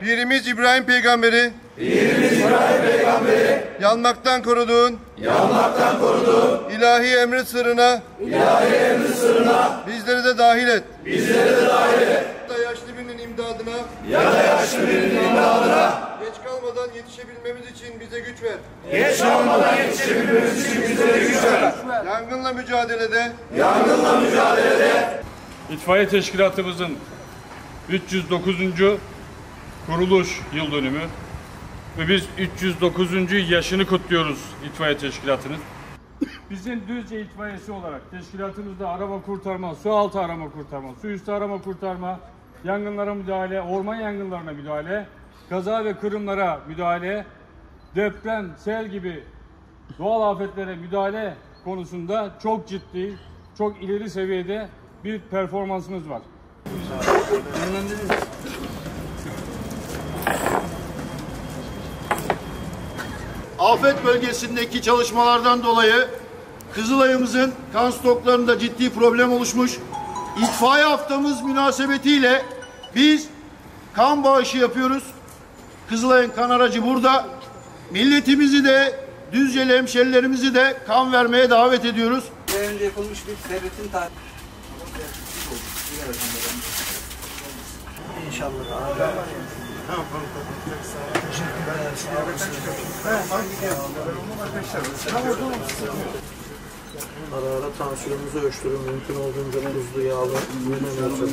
Birimiz İbrahim peygamberi. Birimiz İbrahim peygamberi. Yanmaktan koruduğun. Yanmaktan koruduğun. ilahi emri sırrına. ilahi emri sırrına. Bizleri de dahil et. Bizleri de dahil et. Da yaşlı birinin imdadına. Ya da yaşlı birinin imdadına. Geç kalmadan yetişebilmemiz için bize güç ver. Geç kalmadan yetişebilmemiz için bize güç ver. Yangınla mücadelede. İtfaiye Teşkilatımızın 309. kuruluş yıl dönümü ve biz 309. yaşını kutluyoruz itfaiye teşkilatının. Bizim Düzce itfaiyesi olarak teşkilatımızda arama kurtarma, su altı arama kurtarma, su üstü arama kurtarma, yangınlara müdahale, orman yangınlarına müdahale, kaza ve kırımlara müdahale, deprem, sel gibi doğal afetlere müdahale konusunda çok ciddi, çok ileri seviyede bir performansımız var. Afet bölgesindeki çalışmalardan dolayı Kızılay'ımızın kan stoklarında ciddi problem oluşmuş. İtfaiye haftamız münasebetiyle biz kan bağışı yapıyoruz. Kızılay'ın kan aracı burada. Milletimizi de Düzceli hemşerilerimizi de kan vermeye davet ediyoruz. Önce yapılmış bir ferritin tarihi. İnşallah. Ara ara tansiyonunuzu ölçtürün. Mümkün olduğunca tuzlu, yağlı yememeye çalışın.